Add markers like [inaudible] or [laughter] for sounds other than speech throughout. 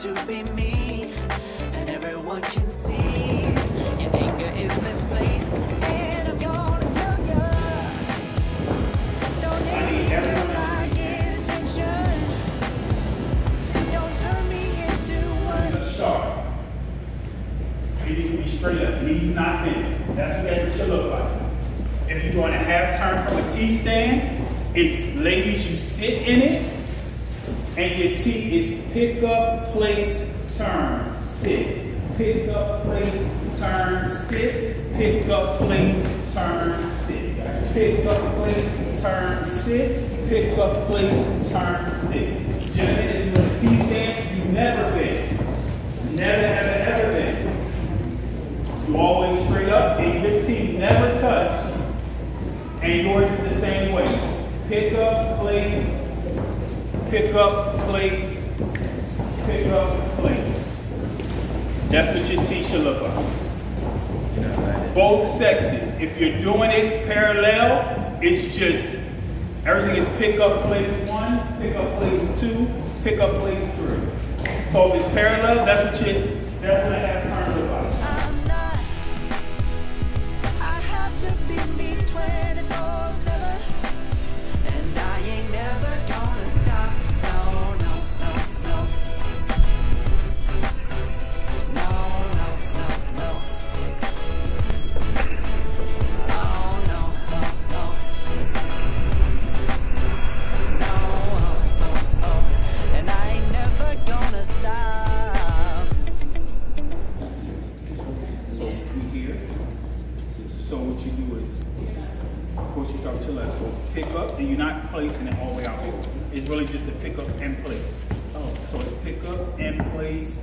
to be me, and everyone can see your anger is misplaced. And I'm gonna tell ya, don't hate me 'cause I get attention. Don't turn me into what a shark. It needs to be straight up, knees not bent. That's what that should look like. If you're doing a half turn from a T stand, it's ladies, you sit in it, and your T is pick up, place, turn, sit. Pick up, place, turn, sit. Pick up, place, turn, sit. Pick up, place, turn, sit. Pick up, place, turn, sit. Gentlemen, if you're doing a T stand, you never bend. Never, ever, ever bend. You always straight up, and your teeth never touch. And yours is the same way. Pick up, place, pick up, place, pick up, place. That's what your teeth should look like. Both sexes. If you're doing it parallel, it's just everything is pick up, place one, pick up, place two, pick up, place three. So if it's parallel, that's what you, that's what I have turns and place. Oh, so it's pick up and place,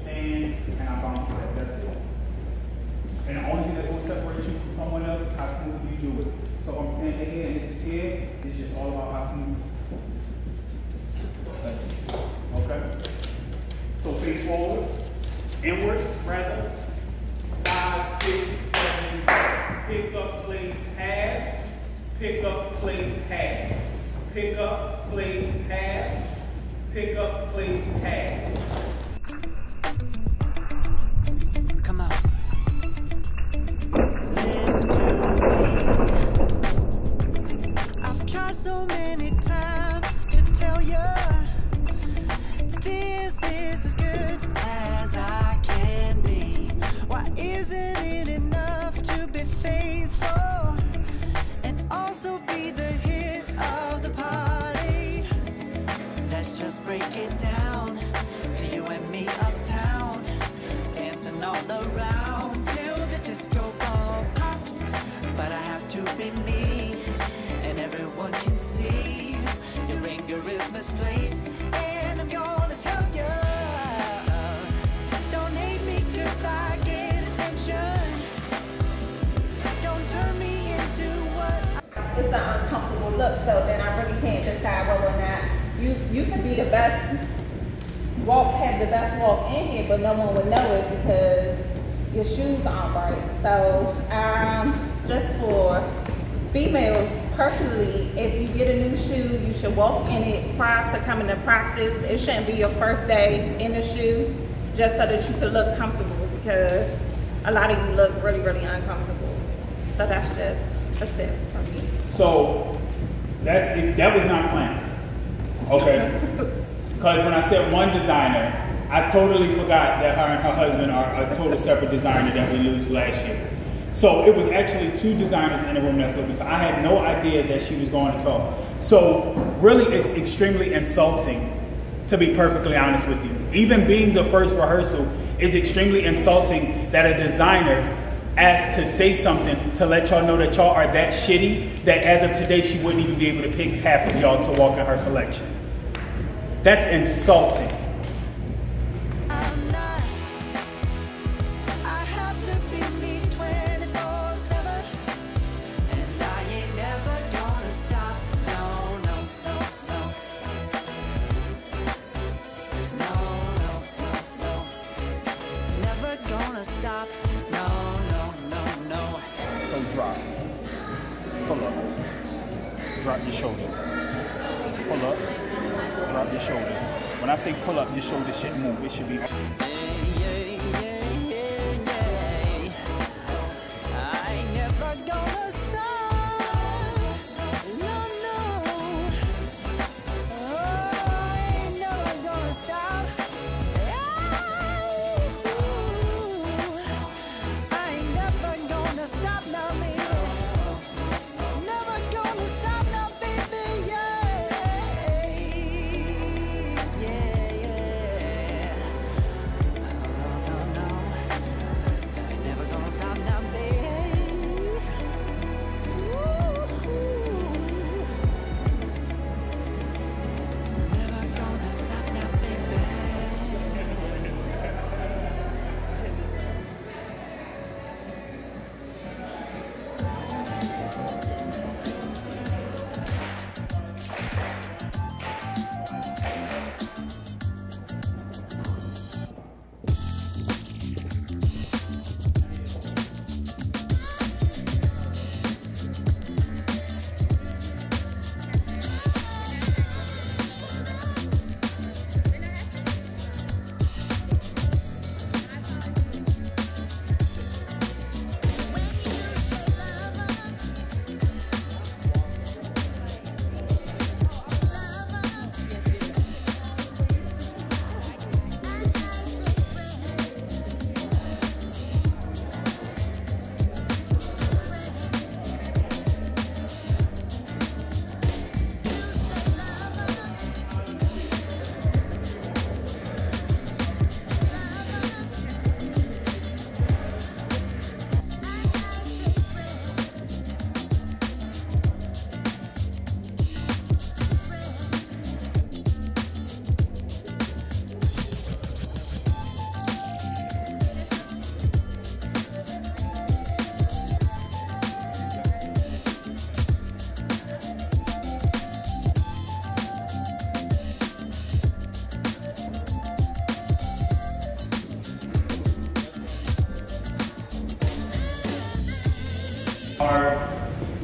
stand, and I bounce back. That's it. And the only thing that will separate you from someone else is how smooth you do it. So if I'm standing here and this is here, it's just all about how smooth. Okay. So face forward, inward, rather. Five, six, seven, pick up, place, half. Pick up, place, half. Pick up, place, pass. Pick up, place, pass. Come on. Listen to me. I've tried so many times to tell you this is as good as I can be. Why isn't it break it down to you and me uptown, dancing all around till the disco ball pops. But I have to be me, and everyone can see your anger is misplaced. And I'm gonna tell you, don't hate me 'cause I get attention. Don't turn me into what it's an uncomfortable look, so then I really can't decide whether or not you you could be the best walk, have the best walk in here, but no one would know it because your shoes aren't right. So um, just for females, personally, if you get a new shoe, you should walk in it prior to coming to practice. It shouldn't be your first day in the shoe, just so that you can look comfortable because a lot of you look really, really uncomfortable. So that's just a tip from me. So that's it, that was not planned. Okay. Because when I said one designer, I totally forgot that her and her husband are a total separate designer that we lose last year. So it was actually two designers in the room that's looking. So I had no idea that she was going to talk. So really, it's extremely insulting, to be perfectly honest with you. Even being the first rehearsal is extremely insulting that a designer asked to say something to let y'all know that y'all are that shitty that as of today she wouldn't even be able to pick half of y'all to walk in her collection. That's insulting. Drop your shoulders. Pull up, drop your shoulders. When I say pull up, your shoulders should move. It should be.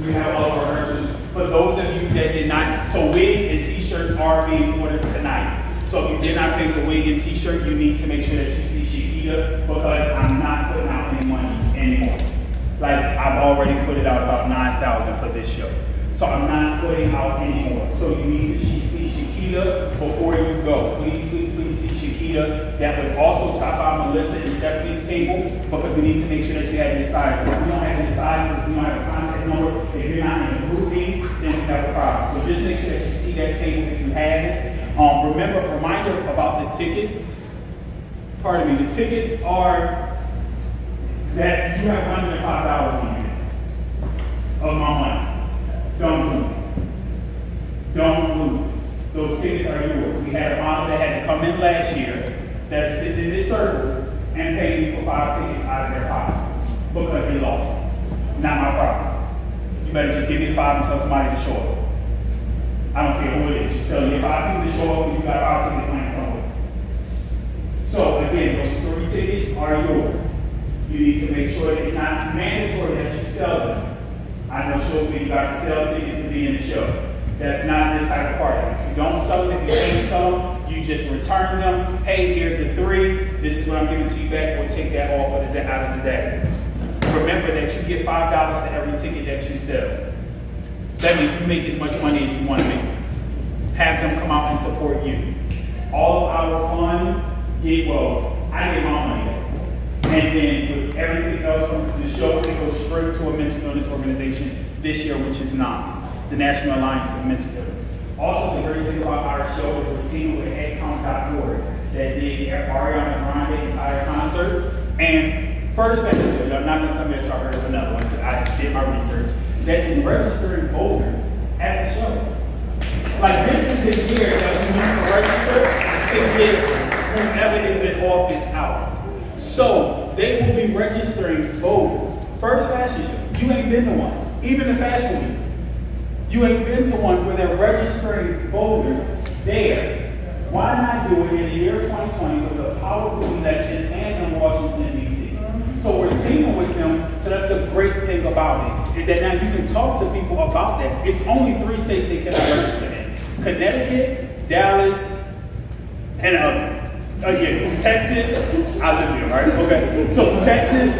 We have all of our rehearsals. For those of you that did not, so wigs and t-shirts are being ordered tonight. So if you did not pay for wig and t-shirt, you need to make sure that you see Shakita because I'm not putting out any money anymore. Like I've already put it out about 9,000 for this show. So I'm not putting out anymore. So you need to see Shakita before you go. Please, please, please see Shakita. That would also stop by Melissa and Stephanie's table because we need to make sure that you have your size. If you don't have your size, if you don't have you're not in a grouping, then we have a problem. So just make sure that you see that table if you have it. Um, remember, reminder about the tickets. Pardon me, the tickets are that you have $105 on you of my money. Don't lose it. Don't lose it. Those tickets are yours. We had a model that had to come in last year that is sitting in this circle and pay me for five tickets out of their pocket because they lost. Not my problem. You better just give me five and tell somebody to show up. I don't care who it is. Tell me five people to show up you got five tickets laying somewhere. So again, those three tickets are yours. You need to make sure it's not mandatory that you sell them. I know show you got to sell tickets to be in the show. That's not this type of party. If you don't sell them, if you can't sell them, you just return them. Hey, here's the three. This is what I'm giving to you back. We'll take that off of the, out of the database. Remember that you get five dollars for every ticket that you sell. That means you make as much money as you want to make. Have them come out and support you. All of our funds get well. I get my money. And then with everything else from the show, it goes straight to a mental illness organization this year, which is not the National Alliance of Mental Illness. Also, the great thing about our show is a team with headcount.org that did Ariana Grande entire concert. And first venture, I'm not going to tell me that y'all heard of another one because I did my research, that is registering voters at the show. Like this is the year that we need to register to get whoever is in office out. So they will be registering voters. First fashion show. You ain't been to one. Even the fashion weeks. You ain't been to one where they're registering voters there. Why not do it in the year 2020 with a powerful election and in Washington? So we're teaming with them, so that's the great thing about is that now you can talk to people about that. It's only three states they cannot register in: Connecticut, Dallas, and uh, again Texas. I live there, right? Okay. So Texas,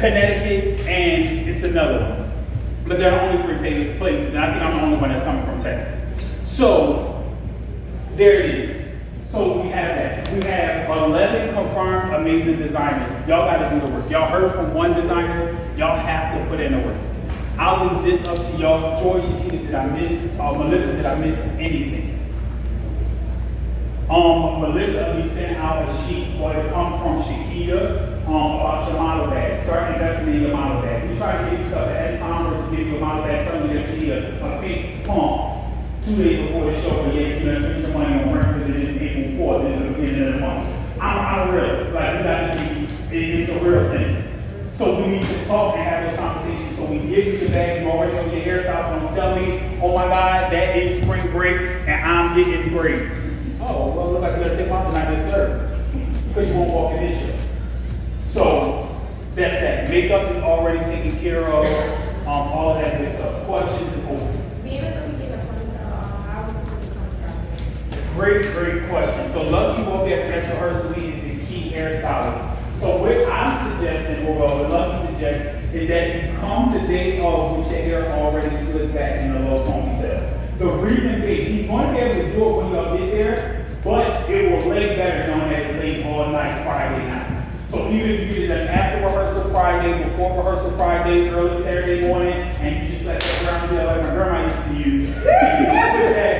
Connecticut, and it's another one. But there are only three places, and I think I'm the only one that's coming from Texas. So there it is. So we have We have 11 confirmed amazing designers. Y'all got to do the work. Y'all heard from one designer. Y'all have to put in the work. I'll leave this up to y'all. Joy, Shakita, did I miss? Uh, Melissa, did I miss anything? Um, Melissa, we sent out a sheet, or it comes from Shakita, um, about your model bag. Start investing in your model bag. We try to give you stuff ahead of time versus give you a model bag telling you that you need a, a pink pump two days before the show, but yet you spend your money on rent because it is April 4th, it's the beginning of the month. I'm, I'm real. It's like, we got to be, it, it's a real thing. So we need to talk and have those conversations. So we give you the bag, you already know your hairstyle, so you tell me, oh my God, that is spring break, and I'm getting great. Oh, well, look like going to take my tonight this third. Because you won't walk in this show. So that's that. Makeup is already taken care of. Um, all of that good stuff. Questions and open. Great, great question. So Lucky will be at Metro Ursula is the key hairstylist. So what I'm suggesting, or what Lucky suggests, is that you come the day of with your hair already slicked back in a little ponytail. The reason being, he's going to be able to do it when y'all get there, but it will lay better knowing that lays all night Friday night. So even if you did an after rehearsal Friday, before rehearsal Friday, early Saturday morning, and you just let the ground like my grandma used to use, [laughs]